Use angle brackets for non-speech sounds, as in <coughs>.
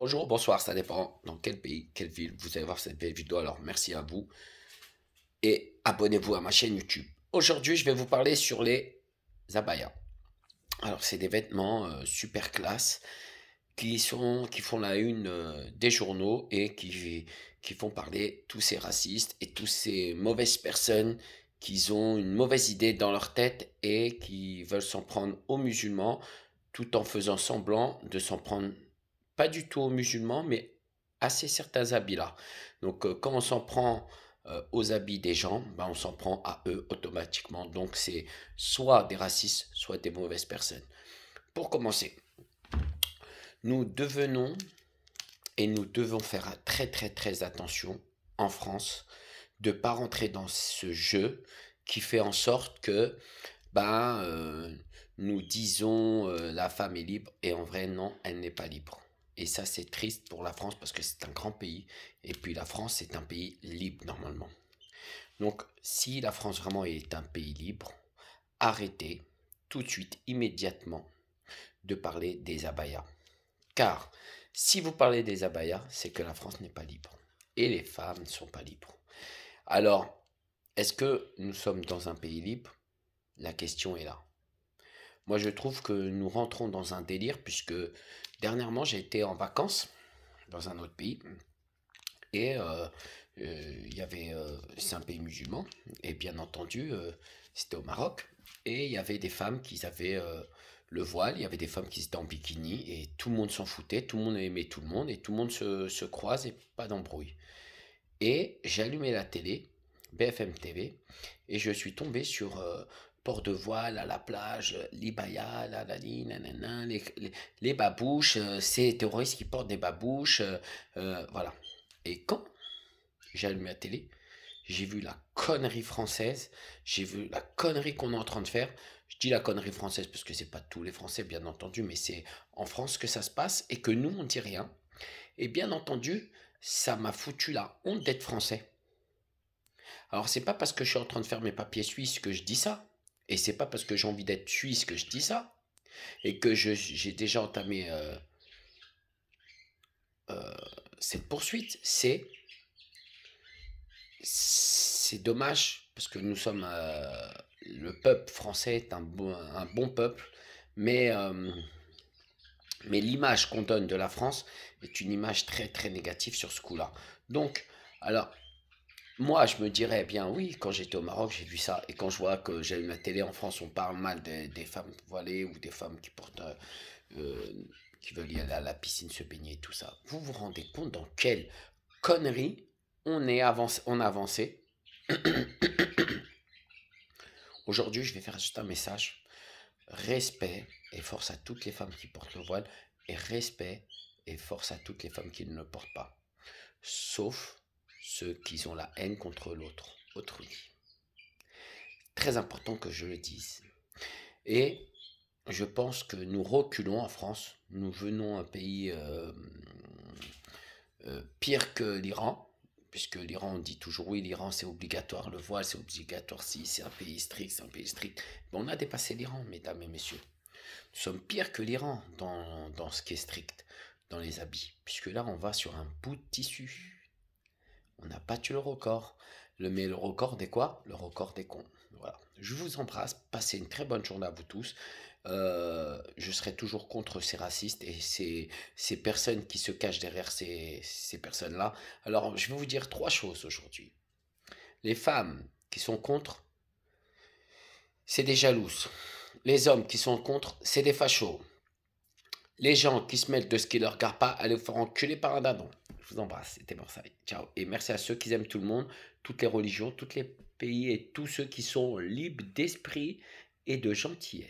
Bonjour, bonsoir, ça dépend dans quel pays, quelle ville vous allez voir cette belle vidéo. Alors merci à vous et abonnez-vous à ma chaîne YouTube. Aujourd'hui, je vais vous parler sur les abayas. Alors c'est des vêtements euh, super classe qui sont qui font la une euh, des journaux et qui qui font parler tous ces racistes et tous ces mauvaises personnes qui ont une mauvaise idée dans leur tête et qui veulent s'en prendre aux musulmans tout en faisant semblant de s'en prendre pas du tout aux musulmans, mais à ces certains habits-là. Donc euh, quand on s'en prend euh, aux habits des gens, ben, on s'en prend à eux automatiquement. Donc c'est soit des racistes, soit des mauvaises personnes. Pour commencer, nous devenons et nous devons faire très très très attention en France de pas rentrer dans ce jeu qui fait en sorte que ben, euh, nous disons la femme est libre et en vrai non, elle n'est pas libre. Et ça c'est triste pour la France parce que c'est un grand pays et puis la France c'est un pays libre normalement. Donc si la France vraiment est un pays libre, arrêtez tout de suite, immédiatement, de parler des abayas. Car si vous parlez des abayas, c'est que la France n'est pas libre. Et les femmes ne sont pas libres. Alors, est-ce que nous sommes dans un pays libre? La question est là. Moi, je trouve que nous rentrons dans un délire puisque dernièrement, j'ai été en vacances dans un autre pays et euh, euh, il y avait, euh, c'est un pays musulman et bien entendu, c'était au Maroc et il y avait des femmes qui avaient le voile, il y avait des femmes qui étaient en bikini et tout le monde s'en foutait, tout le monde aimait tout le monde et tout le monde se, se croise et pas d'embrouille. Et j'ai allumé la télé, BFM TV, et je suis tombé sur port de voile à la plage, l'Ibaya, la, les, babouches, euh, ces terroristes qui portent des babouches, euh, voilà. Et quand j'ai allumé la télé, j'ai vu la connerie française, j'ai vu la connerie qu'on est en train de faire. Je dis la connerie française parce que c'est pas tous les Français, bien entendu, mais c'est en France que ça se passe et que nous, on dit rien. Et bien entendu, ça m'a foutu la honte d'être français. Alors c'est pas parce que je suis en train de faire mes papiers suisses que je dis ça, et c'est pas parce que j'ai envie d'être suisse que je dis ça, et que j'ai déjà entamé euh, euh, cette poursuite. C'est c'est dommage parce que nous sommes euh, le peuple français est un bon, un bon peuple, mais mais l'image qu'on donne de la France est une image très très négative sur ce coup-là. Donc, alors, moi je me dirais bien oui, quand j'étais au Maroc, j'ai vu ça. Et quand je vois que j'ai la télé en France, on parle mal des, des femmes voilées ou des femmes qui portent. Euh, qui veulent y aller à la piscine se baigner tout ça. Vous vous rendez compte dans quelle connerie on est on a avancé? <coughs> Aujourd'hui, je vais faire juste un message respect et force à toutes les femmes qui portent le voile et respect et force à toutes les femmes qui ne le portent pas. Sauf ceux qui ont la haine contre l'autre, autrui. Très important que je le dise. Et je pense que nous reculons en France. Nous venons un pays euh, euh, pire que l'Iran puisque l'Iran, on dit toujours oui, l'Iran c'est obligatoire, le voile c'est obligatoire, si c'est un pays strict, c'est un pays strict. Mais on a dépassé l'Iran, mesdames et messieurs. Nous sommes pires que l'Iran dans, dans ce qui est strict, dans les habits, puisque là on va sur un bout de tissu. On n'a pas tué le record. Le, mais le record des quoi? Le record des cons. Voilà. Je vous embrasse, passez une très bonne journée à vous tous. Euh, je serai toujours contre ces racistes et ces, ces personnes qui se cachent derrière ces, ces personnes-là. Alors, je vais vous dire trois choses aujourd'hui. Les femmes qui sont contre, c'est des jalouses. Les hommes qui sont contre, c'est des fachos. Les gens qui se mêlent de ce qui leur regarde pas, allez vous faire enculer par un dindon. Je vous embrasse, c'était Marseille. Ciao. Et merci à ceux qui aiment tout le monde, toutes les religions, tous les pays et tous ceux qui sont libres d'esprit et de gentillesse.